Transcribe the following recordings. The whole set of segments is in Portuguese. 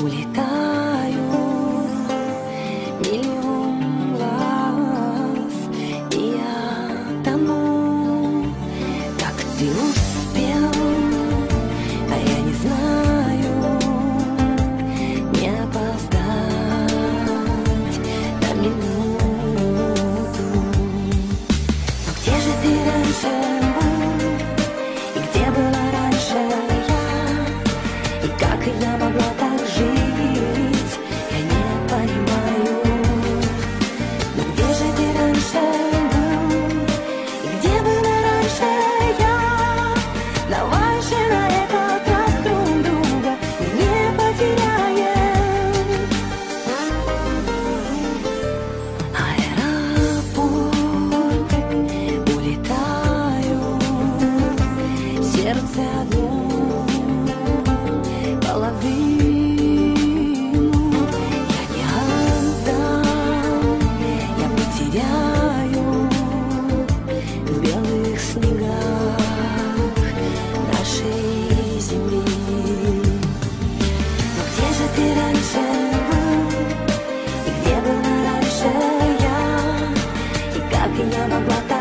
努力的 Pinhama, Guatá.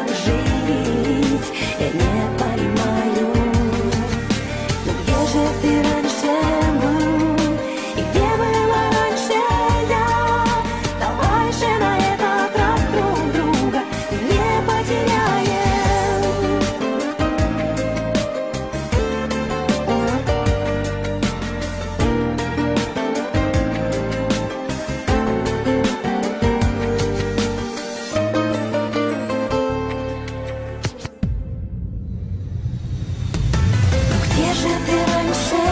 say